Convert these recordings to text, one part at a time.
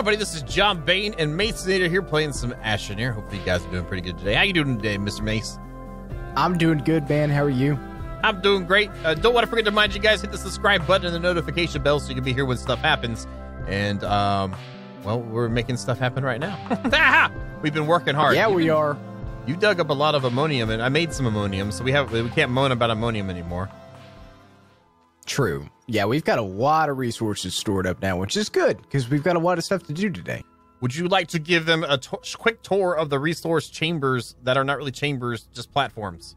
everybody. This is John Bane and Macenator here playing some Astroneer. Hopefully, you guys are doing pretty good today. How you doing today, Mr. Mace? I'm doing good, man. How are you? I'm doing great. Uh, don't want to forget to remind you guys hit the subscribe button and the notification bell so you can be here when stuff happens. And um, well, we're making stuff happen right now. We've been working hard. Yeah, we are. You dug up a lot of ammonium, and I made some ammonium, so we have we can't moan about ammonium anymore. True. Yeah, we've got a lot of resources stored up now, which is good because we've got a lot of stuff to do today. Would you like to give them a t- quick tour of the resource chambers that are not really chambers, just platforms?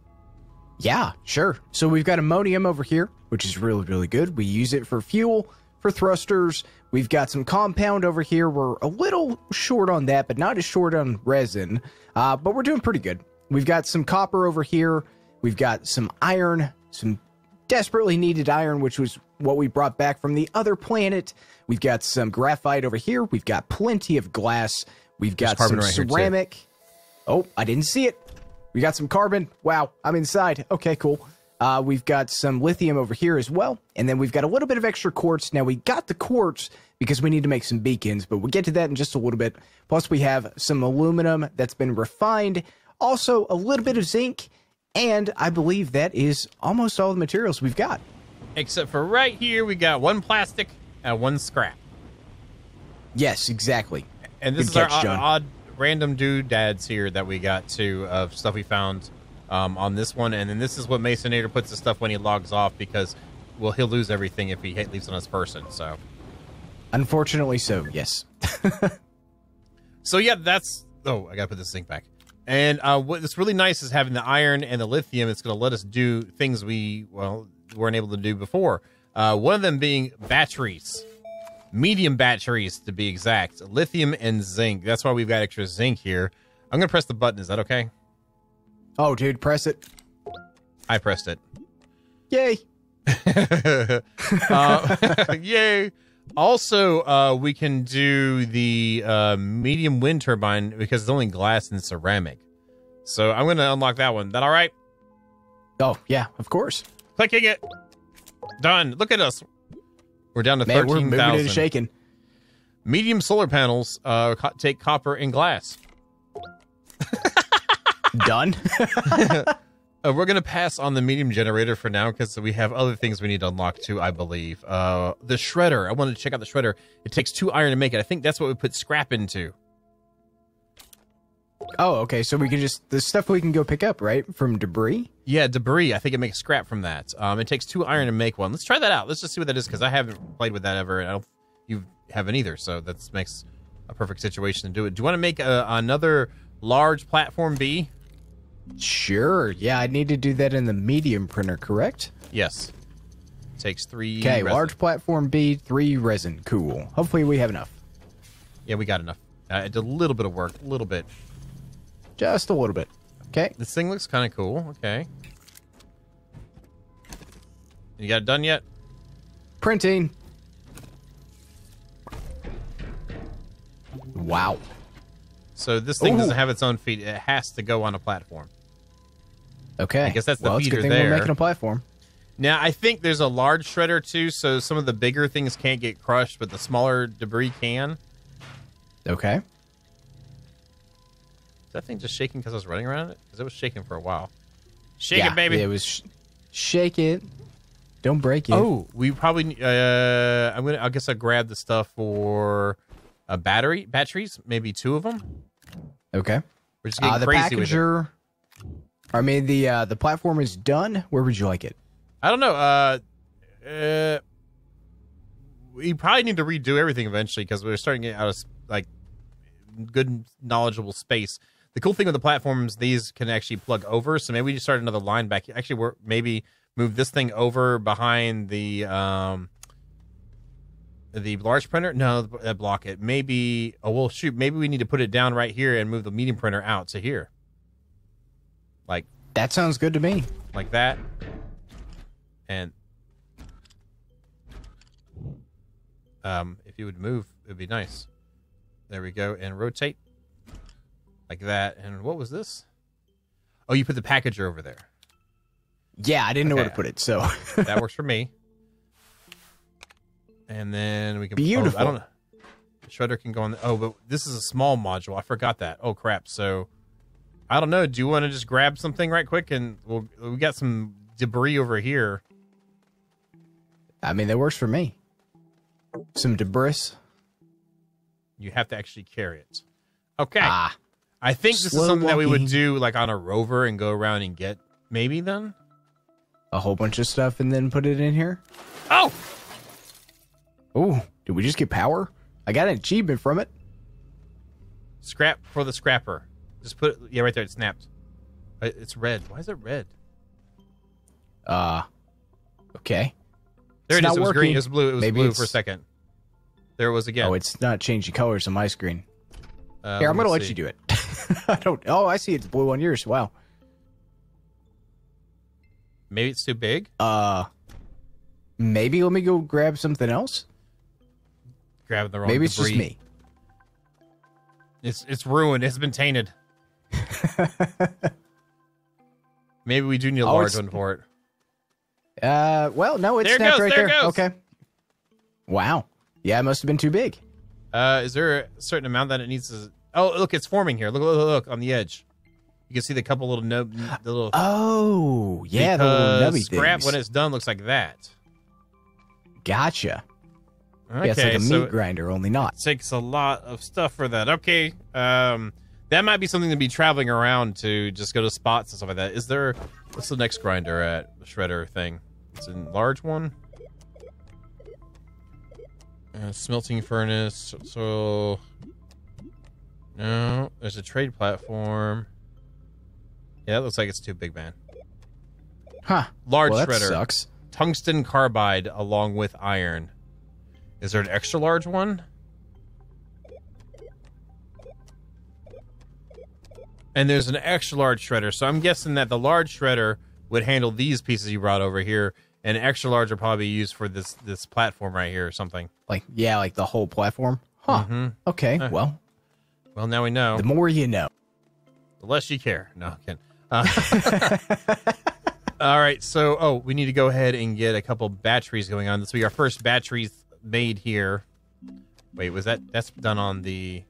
Yeah, sure. So we've got ammonium over here, which is really, really good. We use it for fuel, for thrusters. We've got some compound over here. We're a little short on that, but not as short on resin. Uh, but we're doing pretty good. We've got some copper over here. We've got some iron, some desperately needed iron, which was what we brought back from the other planet. We've got some graphite over here. We've got plenty of glass. We've got some right ceramic. Oh, I didn't see it. We got some carbon. Wow, I'm inside. Okay, cool. Uh, we've got some lithium over here as well. And then we've got a little bit of extra quartz. Now, we got the quartz because we need to make some beacons, but we'll get to that in just a little bit. Plus, we have some aluminum that's been refined. Also, a little bit of zinc and I believe that is almost all the materials we've got. Except for right here, we got one plastic and one scrap. Yes, exactly. And this Good is catch, our odd, odd, random doodads here that we got to of stuff we found um, on this one. And then this is what Macenator puts the stuff when he logs off because, well, he'll lose everything if he leaves on his person. So, unfortunately, so yes. so yeah, that's. Oh, I gotta put this thing back. And uh, what's really nice is having the iron and the lithium. It's going to let us do things we well weren't able to do before. Uh, one of them being batteries, medium batteries to be exact, lithium and zinc. That's why we've got extra zinc here. I'm going to press the button. Is that okay? Oh, dude, press it. I pressed it. Yay! uh, yay! Also, uh, we can do the uh, medium wind turbine because it's only glass and ceramic. So I'm going to unlock that one. That all right? Oh yeah, of course. Clicking it. Done. Look at us. We're down to Man, thirteen thousand. Shaking. Medium solar panels uh, take copper and glass. Done. Uh, we're going to pass on the medium generator for now because we have other things we need to unlock too, I believe. Uh, the shredder. I wanted to check out the shredder. It takes two iron to make it. I think that's what we put scrap into. Oh, okay. So we can just the stuff we can go pick up, right, from debris. Yeah, debris. I think it makes scrap from that. Um, it takes two iron to make one. Let's try that out. Let's just see what that is because I haven't played with that ever, and I don't. You haven't either, so that makes a perfect situation to do it. Do you want to make a, another large platform B? Sure. Yeah, I need to do that in the medium printer, correct? Yes. Takes three. Okay, large platform B, three resin. Cool. Hopefully we have enough. Yeah, we got enough. Uh, I did a little bit of work, a little bit. Just a little bit. Okay. This thing looks kind of cool. Okay. You got it done yet? Printing. Wow. So this thing Ooh. doesn't have its own feet. It has to go on a platform. Okay. I guess that's the well, feeder good thing there. We're making a platform. Now I think there's a large shredder too, so some of the bigger things can't get crushed, but the smaller debris can. Okay. Is that thing just shaking because I was running around it? Because it was shaking for a while. Shake yeah, it, baby. It was. Sh- shake it. Don't break it. Oh, we probably. Uh, I'm gonna. I guess I grab the stuff for a battery, batteries, maybe two of them. Okay. We're just getting uh, the crazy packager, I mean the uh, the platform is done. Where would you like it? I don't know. Uh, uh, we probably need to redo everything eventually because we're starting to get out of like good knowledgeable space. The cool thing with the platforms, these can actually plug over. So maybe we just start another line back. Actually, we're maybe move this thing over behind the um the large printer? No, that block it. Maybe. Oh well, shoot. Maybe we need to put it down right here and move the medium printer out to here. Like that sounds good to me. Like that. And um, if you would move, it'd be nice. There we go, and rotate like that. And what was this? Oh, you put the packager over there. Yeah, I didn't okay. know where to put it, so that works for me and then we can. Beautiful. Oh, I don't know. shredder can go on. The, oh, but this is a small module. I forgot that. Oh crap. So I don't know. Do you want to just grab something right quick and we'll we got some debris over here. I mean, that works for me. Some debris. You have to actually carry it. Okay. Ah, I think this is something that we would do like on a rover and go around and get maybe then. a whole bunch of stuff and then put it in here. Oh, Oh, did we just get power? I got an achievement from it. scrap for the scrapper. Just put it. Yeah, right there. It snapped. Uh, It's red. Why is it red? Uh, okay. There It's it is. It was green. It was blue. It was Maybe blue it's- for a second. There it was again. Oh, it's not changing colors on my screen. Uh, Here, I'm gonna let you do it. I don't. Oh, I see it's blue on yours. Wow. Maybe it's too big. Uh, maybe let me go grab something else. Grab the wrong. maybe it's debris. just me. It's it's ruined. It's been tainted. Maybe we do need a Oh, large it's- one for it. Uh, well, no, it's There it goes, right there there. it goes. Okay. Wow. Yeah, it must have been too big. Uh, is there a certain amount that it needs to? Oh, look, it's forming here. Look, look, look, look on the edge. You can see the couple little no, the little Oh, yeah, the little because nubby scrap things. when it's done looks like that. Gotcha. Okay, yeah, it's like a meat grinder, only not. it takes a lot of stuff for that. Okay, um, that might be something to be traveling around to just go to spots and stuff like that. Is there? What's the next grinder at the shredder thing? It's a large one. Uh, smelting furnace. So no, there's a trade platform. Yeah, it looks like it's too big, man. Huh. Large well, that shredder. sucks. tungsten carbide along with iron. Is there an extra large one? And there's an extra large shredder. So I'm guessing that the large shredder would handle these pieces you brought over here, and extra large would probably be used for this this platform right here or something. Like, yeah, like the whole platform. Huh. hmm Okay. Well, Well, now we know. the more you know. The less you care. No, kidding. Uh, all right. So, oh, we need to go ahead and get a couple batteries going on. This will be our first batteries made here. Wait, was that? That's done on the.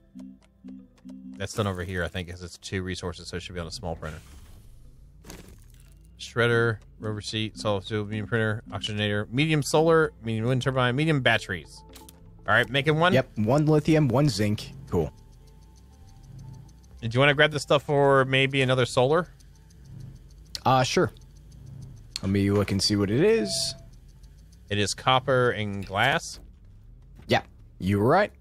That's done over here, I think, because it's two resources, so it should be on a small printer. Shredder, rover seat, solid steel, medium printer, oxygenator, medium solar, medium wind turbine, medium batteries. All right, making one. Yep. One lithium, one zinc. Cool. Do you want to grab the stuff for maybe another solar? Uh, sure. Let me look and see what it is. It is copper and glass. Yeah. You were right.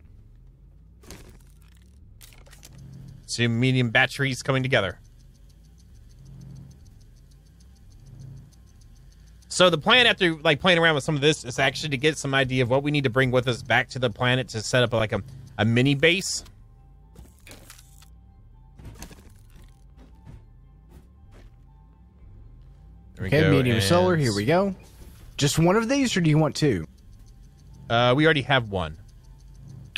Two medium batteries coming together. So the plan after like playing around with some of this is actually to get some idea of what we need to bring with us back to the planet to set up like a, a mini base. There Okay, medium and- solar. Here we go. Just one of these, or do you want two? Uh, we already have one.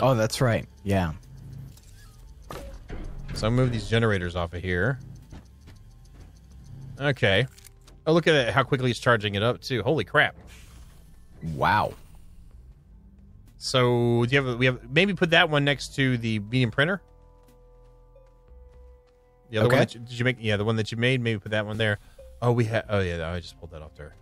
Oh, that's right. Yeah. So I'll move these generators off of here. Okay. Oh, look at it, how quickly it's charging it up, too. Holy crap. Wow. So do you have we have maybe put that one next to the medium printer? The other one that you, did you make? Yeah, the one that you made. Maybe put that one there. Oh, we had. Oh yeah, I just pulled that off there.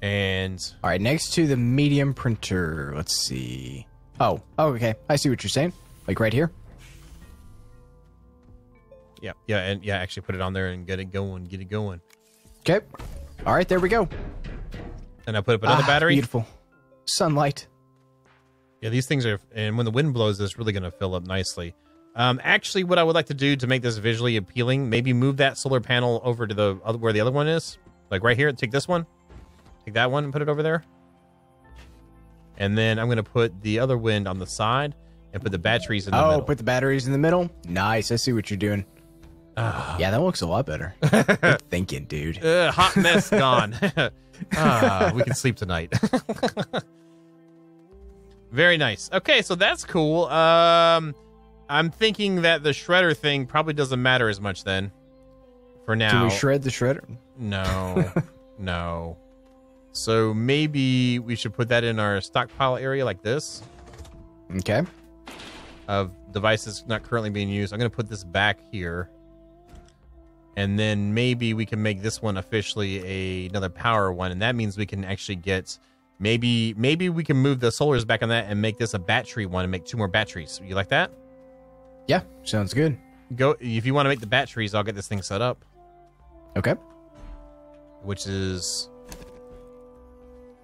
And All right, next to the medium printer. Let's see. Oh, oh, okay. I see what you're saying. Like right here. Yeah, yeah, and yeah, actually put it on there and get it going, get it going. Okay. All right, there we go. And I put up another Ah, battery. Beautiful. Sunlight. Yeah, these things are, and when the wind blows, it's really going to fill up nicely. Um, actually, what I would like to do to make this visually appealing, maybe move that solar panel over to the other, where the other one is, like right here. Take this one, take that one, and put it over there. And then I'm going to put the other wind on the side and put the batteries in the Oh, middle. put the batteries in the middle. Nice. I see what you're doing. Ah. yeah, that looks a lot better. Good thinking, dude. Uh, hot mess gone. ah, we can sleep tonight. Very nice. Okay, so that's cool. Um, I'm thinking that the shredder thing probably doesn't matter as much then. For now, Do we shred the shredder? no, no. So maybe we should put that in our stockpile area like this. Okay. of devices not currently being used. I'm going to put this back here. And then maybe we can make this one officially a, another power one. And that means we can actually get maybe maybe we can move the solars back on that and make this a battery one and make two more batteries. You like that? Yeah, sounds good. Go if you want to make the batteries, I'll get this thing set up. Okay. Which is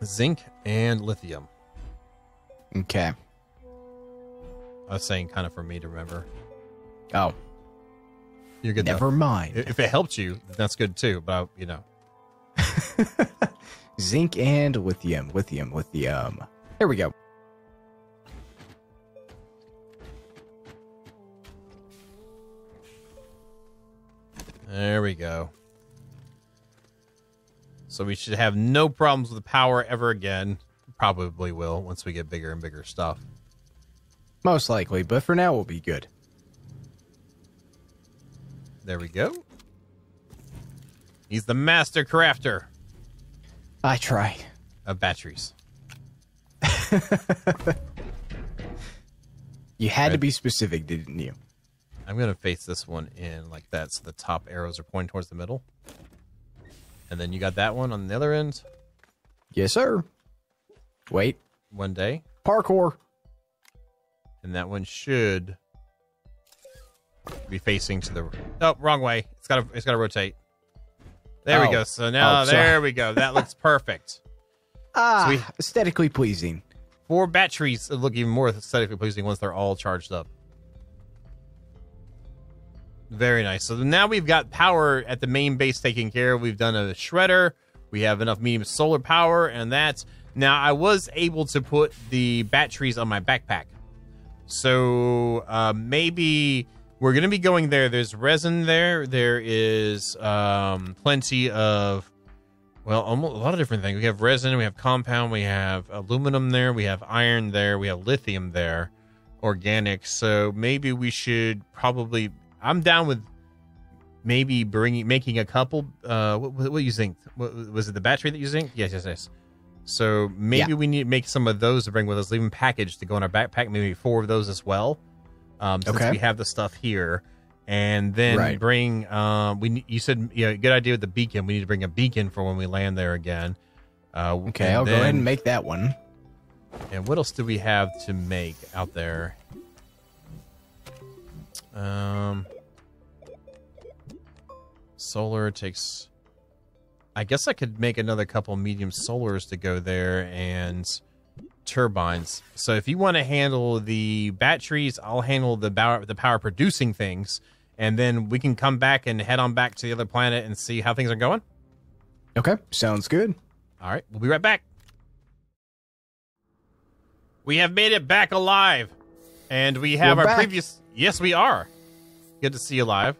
zinc and lithium. Okay. I was saying kind of for me to remember. Oh, You're good. never mind. If it helped you, that's good too. But I, you know, Zinc and lithium, lithium, lithium. There we go. there we go. So we should have no problems with the power ever again. Probably will once we get bigger and bigger stuff. Most likely, but for now we'll be good. There we go. He's the master crafter I tried. of batteries. You had to be specific, didn't you? I'm gonna face this one in like that, so the top arrows are pointing towards the middle. And then you got that one on the other end. Yes, sir. Wait, One day, parkour. and that one should be facing to the. Oh, wrong way. It's got to. It's got to rotate. There we Oh. go. So now Oh, there we go. That looks perfect. Ah, Sweet. aesthetically pleasing. Four batteries look even more aesthetically pleasing once they're all charged up. Very nice. So now we've got power at the main base taken care of. We've done a shredder. We have enough medium solar power, and that's now I was able to put the batteries on my backpack. So uh, maybe we're going to be going there. There's resin there. There is um, plenty of well, almost a lot of different things. We have resin, we have compound, we have aluminum there, we have iron there, we have lithium there, organic. So maybe we should probably. I'm down with maybe bringing making a couple. Uh, what, what, what you think? What, was it the battery that you think? Yes, yes, yes. So maybe we need to make some of those to bring with us, leave them packaged to go in our backpack. Maybe four of those as well. Um, since Okay. we have the stuff here, and then Right. bring. Um, we you said yeah, good idea with the beacon. We need to bring a beacon for when we land there again. Uh, Okay, I'll go ahead and make that one. and what else do we have to make out there? Um, solar takes. I guess I could make another couple medium solars to go there and turbines. So if you want to handle the batteries, I'll handle the power, the power producing things, and then we can come back and head on back to the other planet and see how things are going. Okay, sounds good. All right, we'll be right back. We have made it back alive, and we have We're our back. previous. Yes, we are. Good to see you live.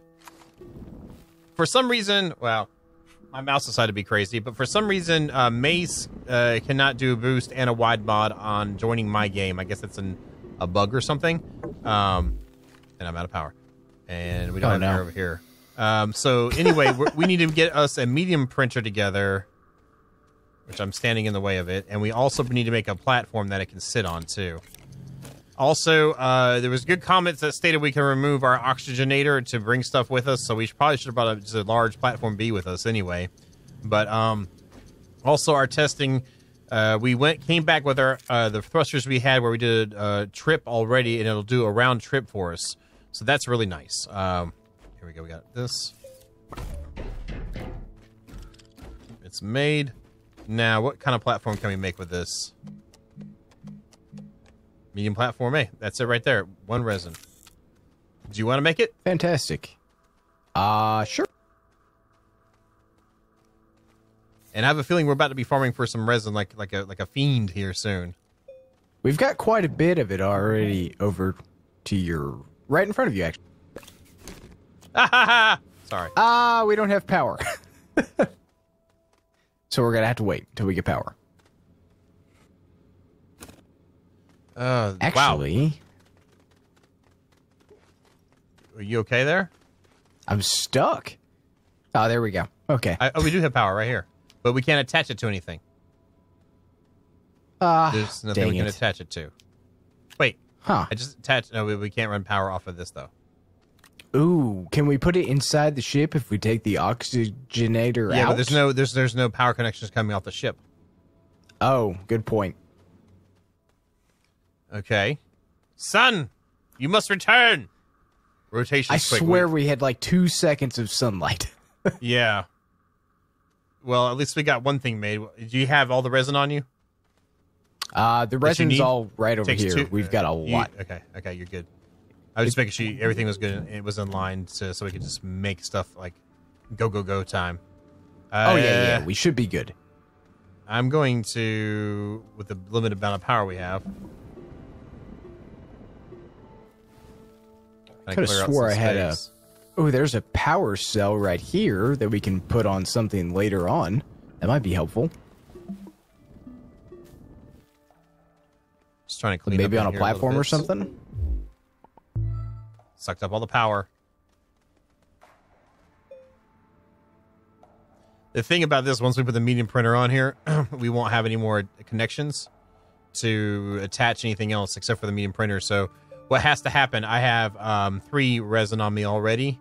For some reason, well, my mouse decided to be crazy, but for some reason, uh, Mace uh, cannot do a boost and a wide mod on joining my game. I guess it's an, a bug or something. Um, and I'm out of power, and we don't Oh, have no. power over here. Um, so anyway, we need to get us a medium printer together which I'm standing in the way of it, and we also need to make a platform that it can sit on too. Also, uh, there was good comments that stated we can remove our oxygenator to bring stuff with us, so we should, probably should have brought a, just a large platform B with us anyway. But um, also our testing, uh, we went came back with our uh, the thrusters we had where we did a trip already, and it'll do a round trip for us. So that's really nice. Um, here we go. We got this. It's made. Now, what kind of platform can we make with this? Medium platform A. That's it right there. One resin. Do you want to make it? Fantastic. Uh, sure. And I have a feeling we're about to be farming for some resin, like like a like a fiend here soon. We've got quite a bit of it already over to your right in front of you, actually. Sorry. Ah, we don't have power. so we're gonna have to wait until we get power. Uh, wow. Actually, Are you okay there? I'm stuck. Oh, there we go. Okay. I, oh, we do have power right here, but we can't attach it to anything. Ah, There's nothing we can it. attach it to. Wait, Huh. I just attached. No, we, we can't run power off of this though. Ooh, can we put it inside the ship if we take the oxygenator Yeah, out? but there's no there's there's no power connections coming off the ship. Oh, good point. Okay, son, you must return. Rotation. I quick. swear We- we had like two seconds of sunlight. yeah. Well, at least we got one thing made. Do you have all the resin on you? Uh, the you resin's all right over here. two- We've got a you- lot. okay, okay, you're good. I was just making sure everything was good. and It was in line, so, so we could just make stuff like go go go time. Uh, oh yeah, yeah, we should be good. I'm going to with the limited amount of power we have. Kinda Coulda swore I had a- Oh, there's a power cell right here that we can put on something later on. That might be helpful. Just trying to clean Maybe up on a platform or something. Sucked up all the power. The thing about this, once we put the medium printer on here, we won't have any more connections to attach anything else except for the medium printer. So what has to happen? I have um, three resin on me already.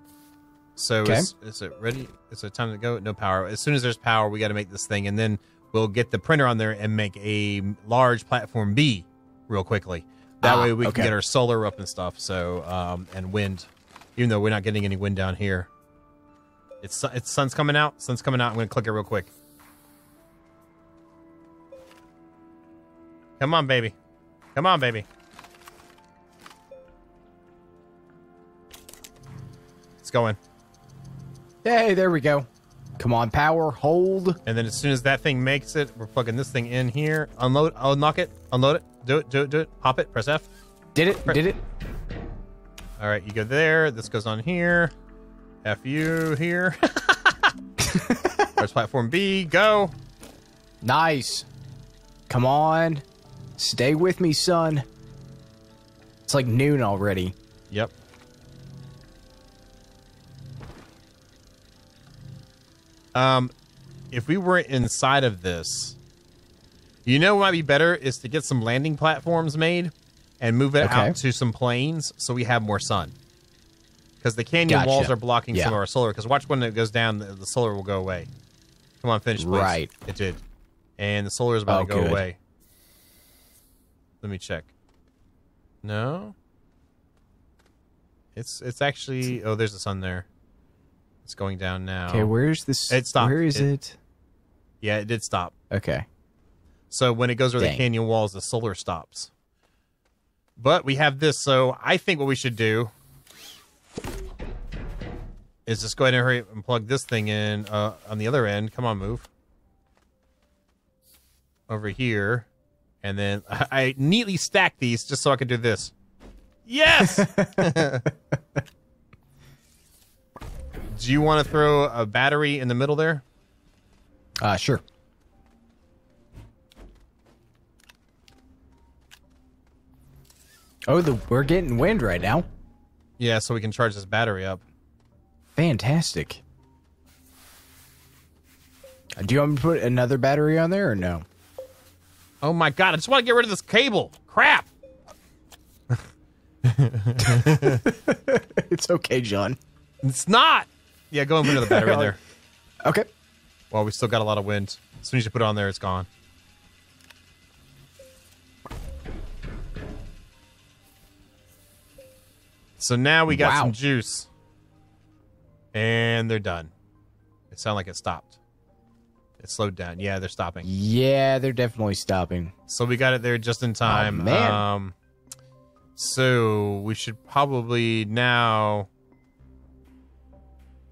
So Okay. is, is it ready? Is it time to go? No power. As soon as there's power, we got to make this thing, and then we'll get the printer on there and make a large platform B real quickly. That Ah, way we okay. can get our solar up and stuff. So um, and wind, even though we're not getting any wind down here. It's it's sun's coming out. Sun's coming out. I'm gonna click it real quick. Come on, baby. Come on, baby. Going. Hey, there we go. Come on, power, hold. And then as soon as that thing makes it, we're plugging this thing in here. Unload, unlock it, unload it, do it, do it, do it. Pop it, press F. Did it? Did it? All right, you go there. This goes on here. F you here. Press platform B. Go. Nice. Come on. Stay with me, son. It's like noon already. Yep. Um, if we were inside of this, you know, what might be better is to get some landing platforms made and move it Okay. out to some planes so we have more sun. Because the canyon Gotcha. walls are blocking some of our solar. Because watch when it goes down, the, the solar will go away. Come on, finish, please. Right. It did, and the solar is about Oh, to go good. away. Let me check. No. It's it's actually oh there's the sun there. It's going down now. Okay, where's this? It stopped. Where is It- it? yeah, it did stop. Okay. So when it goes over the canyon walls, the solar stops. But we have this, so I think what we should do is just go ahead and hurry up and plug this thing in uh, on the other end. Come on, move over here, and then I, I neatly stack these just so I can do this. Yes. do you want to throw a battery in the middle there? Uh, sure. Oh, the we're getting wind right now. Yeah, so we can charge this battery up. Fantastic. Uh, Do you want me to put another battery on there or no? Oh my god, I just want to get rid of this cable. Crap. It's okay, John. It's not. Yeah, go and put another battery in there. Okay. Well, we still got a lot of wind. As soon as you put it on there, it's gone. So now we got Wow. some juice. And they're done. It sounded like it stopped. It slowed down. Yeah, they're stopping. Yeah, they're definitely stopping. So we got it there just in time. man. Um so we should probably now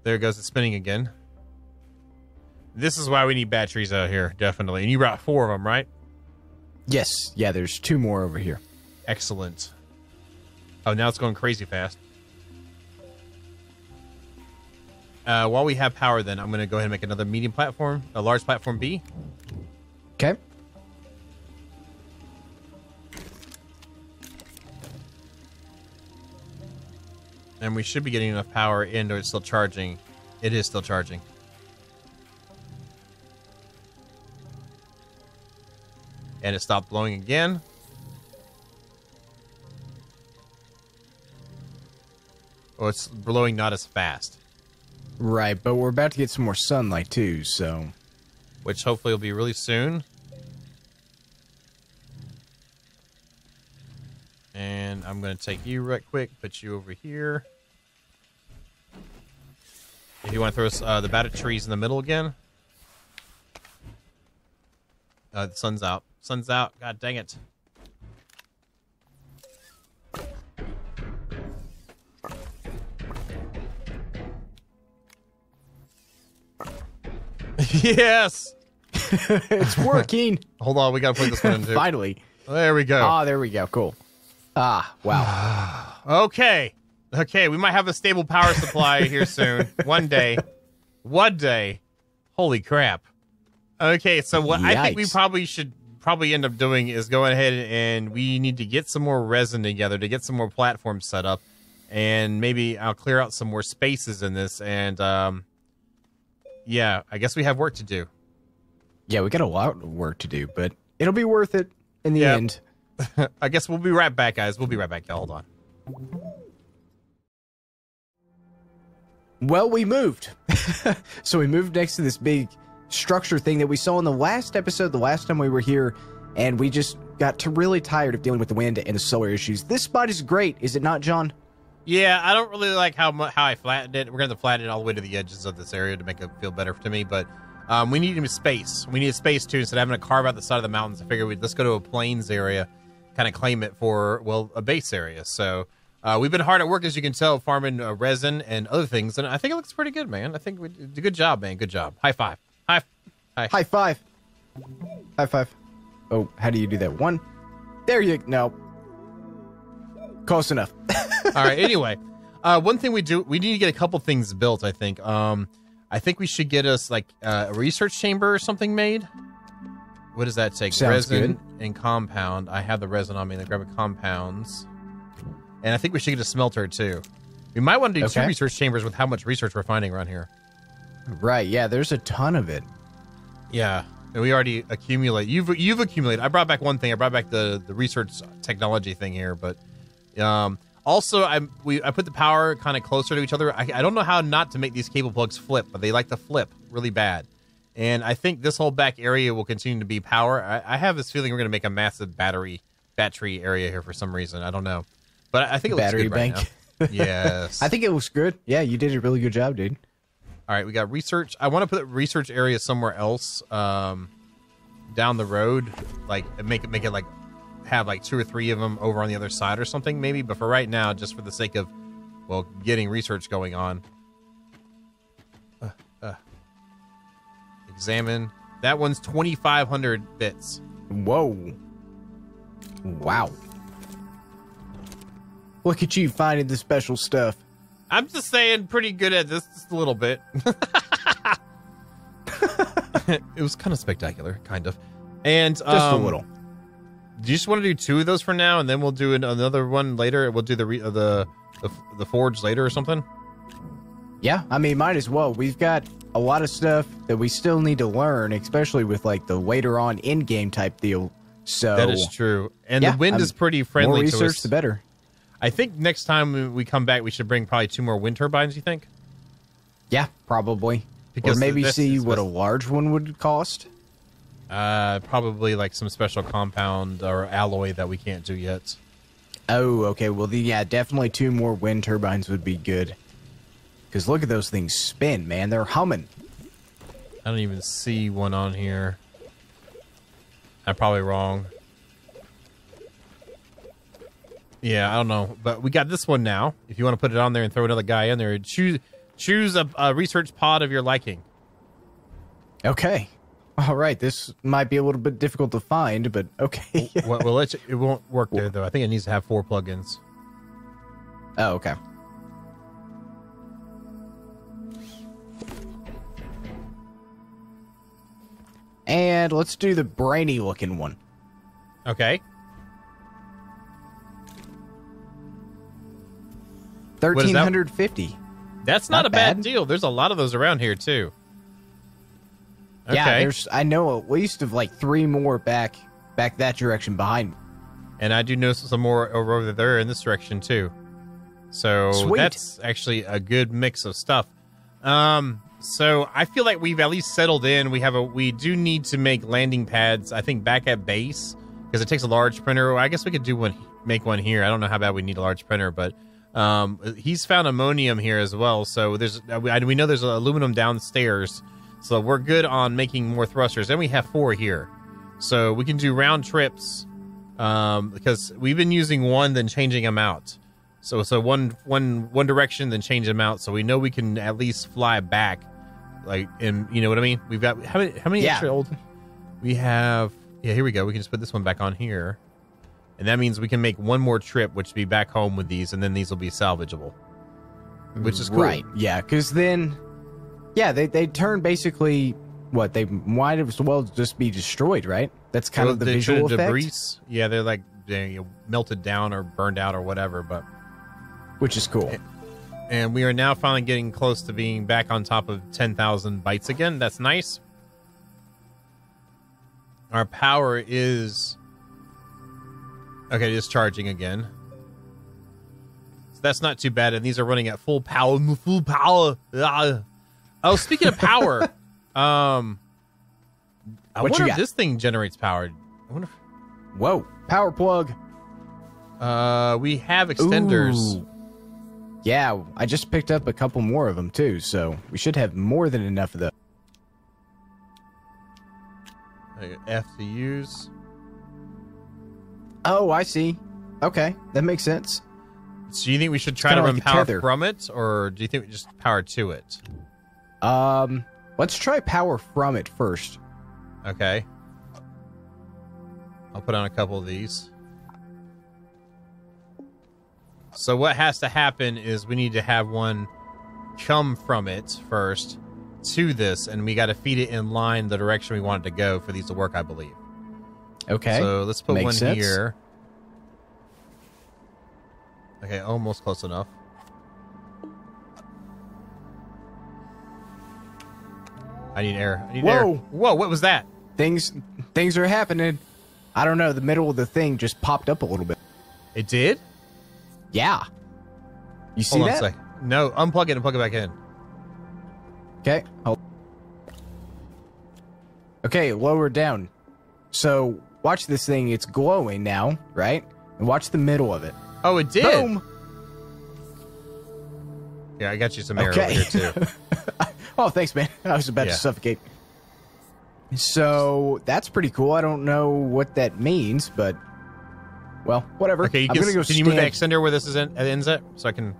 There it goes it spinning again. This is why we need batteries out here, definitely. And you brought four of them, right? Yes. Yeah, there's two more over here. Excellent. Oh, now it's going crazy fast. Uh, while we have power, then I'm going to go ahead and make another medium platform, a large platform B. Okay. And we should be getting enough power in, or it's still charging. It is still charging. And it stopped blowing again. Oh, it's blowing not as fast, Right, but we're about to get some more sunlight too, so which hopefully will be really soon. And I'm going to take you right quick, put you over here. You want to throw uh, the battered trees in the middle again. Uh, the sun's out. Sun's out. God dang it. yes. it's working. Hold on, we gotta put this one in too. Finally. There we go. Ah, there we go. Cool. Ah, wow. Okay. Okay, we might have a stable power supply here soon. One day. One day. Holy crap. Okay, so what I think we probably should probably end up doing is going ahead and we need to get some more resin together to get some more platforms set up and maybe I'll clear out some more spaces in this and um yeah, I guess we have work to do. yeah, we got a lot of work to do, but it'll be worth it in the Yep. end. I guess we'll be right back guys. We'll be right back. Y'all Hold on. Well, we moved. so we moved next to this big structure thing that we saw in the last episode, the last time we were here, and we just got to really tired of dealing with the wind and the solar issues. This spot is great, is it not, John? Yeah, I don't really like how how I flattened it. We're going to flatten it all the way to the edges of this area to make it feel better to me. But um, we need space. We need space too. Instead of having to carve out the side of the mountains, I figured we'd let's go to a plains area, kind of claim it for well a base area. So uh, we've been hard at work, as you can tell, farming uh, resin and other things, and I think it looks pretty good, man. I think we did a good job, man. Good job. High five. High. High. High five. High five. Oh, how do you do that? One. There you no. Close enough. All right. Anyway, uh, one thing we do, we need to get a couple things built. I think. Um, I think we should get us like uh, a research chamber or something made. What does that take? Sounds resin good. and compound. I have the resin on me. Let grab a compounds. And I think we should get a smelter too. We might want to do two research chambers with how much research we're finding around here. right, yeah, there's a ton of it. Yeah, and we already accumulate. You've you've accumulated. I brought back one thing. I brought back the the research technology thing here, but um, also I we I put the power kind of closer to each other. I, I don't know how not to make these cable plugs flip, but they like to flip really bad. And I think this whole back area will continue to be power. I, I have this feeling we're going to make a massive battery battery area here for some reason. I don't know, but I think it looks Battery good right bank. now. yes, I think it looks good. Yeah, you did a really good job, dude. All right, we got research. I want to put research area somewhere else, um, down the road, like make it make it like have like two or three of them over on the other side or something, maybe. But for right now, just for the sake of well, getting research going on. Uh, uh. Examine. That one's twenty five hundred bits. Whoa. Wow. Look at you finding the special stuff. I'm just saying, pretty good at this just a little bit. it was kind of spectacular, kind of. And Just a um, little. Do you just want to do two of those for now, and then we'll do an, another one later? We'll do the re, uh, the, the the forge later or something. Yeah, I mean, might as well. We've got a lot of stuff that we still need to learn, especially with like the later on in-game type deal. So that is true, and yeah, the wind I'm- is pretty more friendly to research, us. the better. I think next time we come back, we should bring probably two more wind turbines. You think? Yeah, probably. Because or maybe this see what a large one would cost. Uh, probably like some special compound or alloy that we can't do yet. Oh, okay. Well, the, yeah, definitely two more wind turbines would be good. Because look at those things spin, man. They're humming. I don't even see one on here. I'm probably wrong. Yeah, I don't know, but we got this one now. If you want to put it on there and throw another guy in there, choose choose a, a research pod of your liking. Okay. All right. This might be a little bit difficult to find, but okay. well, we'll let you, it won't work there though. I think it needs to have four plugins. oh, okay. And let's do the brainy looking one. Okay. Thirteen hundred fifty. That's not, Not a bad. bad. deal. There's a lot of those around here too. Okay. Yeah, there's I know at least of like three more back back that direction behind me. and I do know some more over there in this direction too. So Sweet. that's actually a good mix of stuff. Um, so I feel like we've at least settled in. We have a we do need to make landing pads. I think back at base because it takes a large printer. I guess we could do one, make one here. I don't know how bad we need a large printer, but um, he's found ammonium here as well. So there's uh, we, we know there's aluminum downstairs. So we're good on making more thrusters, and we have four here. So we can do round trips um, because we've been using one, then changing them out. So so one one one direction, then change them out. So we know we can at least fly back, like and you know what I mean. We've got how many how many Yeah. extra old? We have yeah. Here we go. We can just put this one back on here, and that means we can make one more trip, which would be back home with these, and then these will be salvageable, which is cool. Right. Yeah, because then, yeah, they they turn basically what they might as well just be destroyed, right? That's kind So of the visual effect, debris. Yeah, they're like they melted down or burned out or whatever, but. which is cool. and we are now finally getting close to being back on top of 10,000 bytes again. That's nice. Our power is okay, just charging again. So that's not too bad, and these are running at full power. Full power. Ah. Oh, speaking of power, um, I What wonder if this thing generates power. I wonder. If, Whoa, power plug. uh, we have extenders. Ooh. Yeah, I just picked up a couple more of them too, so we should have more than enough of those. Uh, F to use. Oh, I see. Okay, that makes sense. So you think we should try to run like power tether. from it, or do you think we just power to it? Um, let's try power from it first. Okay. I'll put on a couple of these. So what has to happen is we need to have one come from it first to this, and we got to feed it in line the direction we want it to go for these to work, I believe. Okay. So let's put Makes one sense. here. Okay, almost close enough. I need air. I need air. Whoa. Whoa! What was that? things things are happening. I don't know. The middle of the thing just popped up a little bit. It did. Yeah. You see Hold on that? a sec. No, unplug it and plug it back in. Okay. Hold. Okay, lower down. So watch this thing. It's glowing now, right? And watch the middle of it. Oh, it did. Boom. Yeah, I got you some air over Okay. here too. Oh, thanks, man. I was about Yeah. to suffocate. So that's pretty cool. I don't know what that means, but well, whatever. Okay, you I'm can, gonna go can you move the stand- extender where this is in, it ends at, so I can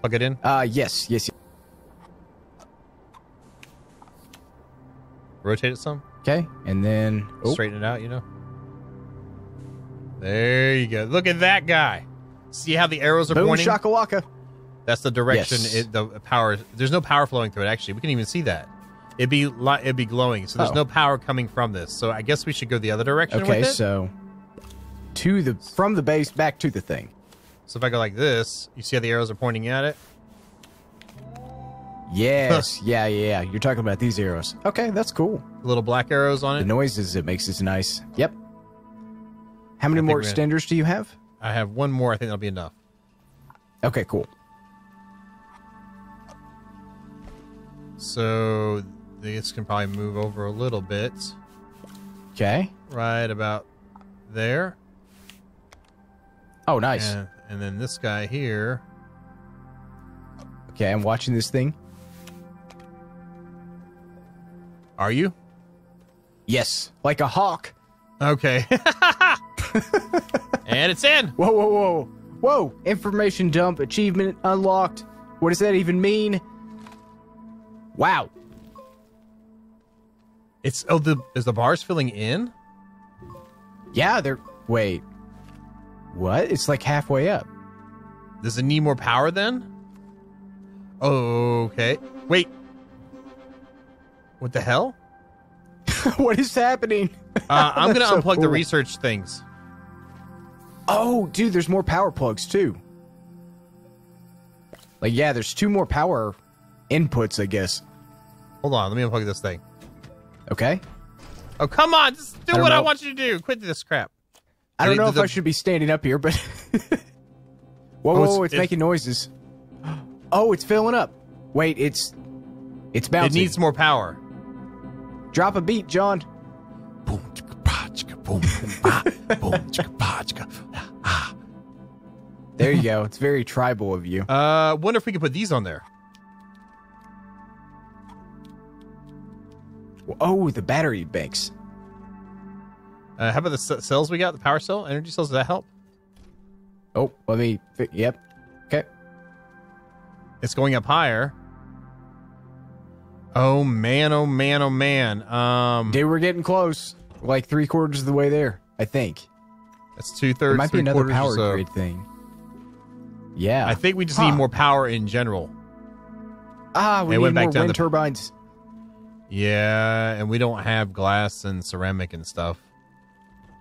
plug it in? Uh, yes, yes. yes. Rotate it some, Okay, and then oh, straighten it out. You know. There you go. Look at that guy. See how the arrows are boom pointing? shakalaka. That's the direction Yes. it, the power. There's no power flowing through it. Actually, we can even see that. It'd be li- it'd be glowing. So there's Oh. no power coming from this. So I guess we should go the other direction Okay, with it. so to the from the base back to the thing. So if I go like this, you see how the arrows are pointing at it. Yes, yeah, yeah, yeah. You're talking about these arrows. Okay, that's cool. Little black arrows on it. The noises it makes is nice. Yep. How many more extenders do you have? I have one more. I think that'll be enough. Okay, cool. So this can probably move over a little bit, Okay. right about there, Oh, nice. and, and then this guy here. Okay, I'm watching this thing. Are you Yes, like a hawk. okay? and it's in. Whoa, whoa, whoa. Whoa, information dump achievement unlocked. What does that even mean? Wow. It's oh the is the bars filling in? Yeah, they're. Wait. What? It's like halfway up. Does it need more power then? Okay. Wait. What the hell? what is happening? Uh, I'm gonna so unplug the research things. Oh, dude, there's more power plugs too. Like, yeah, there's two more power inputs, I guess. Hold on, let me unplug this thing. Okay. Oh come on, just do I what I want you to do. Quit this crap. I don't know if I should be standing up here, but. whoa, Oh, whoa, it's- whoa, it's, it's- making noises. Oh, it's filling up. Wait, it's it's bouncing. It needs more power. Drop a beat, John. Boom, chicka, pa, chicka, boom, boom, boom, chicka, pa, chicka. There you go. It's very tribal of you. Uh, wonder if we could put these on there. Oh, the battery banks. Uh, how about the c- cells we got? The power cell, energy cells. Does that help? Oh, let me. Yep. Okay. It's going up higher. Oh man! Oh man! Oh man! Um, Dude, we're getting close. Like three quarters of the way there, I think. that's two thirds. might be another power so. grid thing. Yeah. I think we just Huh. need more power in general. ah, we need went back more down wind the- turbines. Yeah, and we don't have glass and ceramic and stuff.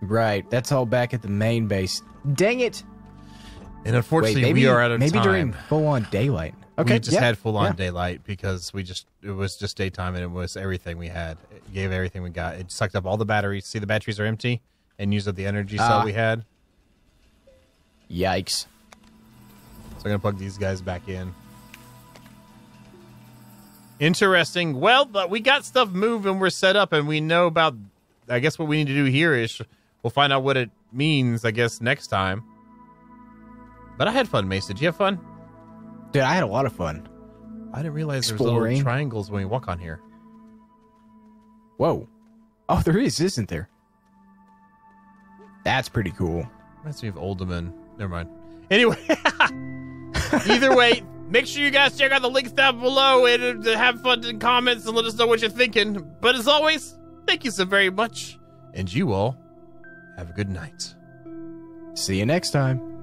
Right. That's all back at the main base. Dang it. And Wait, unfortunately, maybe, we are out of maybe time. during full on daylight. Okay. we just yeah, had full on yeah. daylight because we just it was just daytime and it was everything we had. It gave everything we got. It sucked up all the batteries. See, the batteries are empty and used up the energy cell Ah. we had. Yikes. I'm gonna plug these guys back in. Interesting. Well, but we got stuff moving. We're set up, and we know about. I guess what we need to do here is we'll find out what it means. I guess next time. But I had fun, Mace. Did you have fun? Dude, I had a lot of fun. I didn't realize there was little triangles when we walk on here. Whoa. Oh, there is, isn't there? That's pretty cool. Reminds me of Olderman. Never mind. Anyway, either way, make sure you guys check out the links down below and uh, have fun in comments and let us know what you're thinking. But as always, thank you so very much, and you all have a good night. See you next time.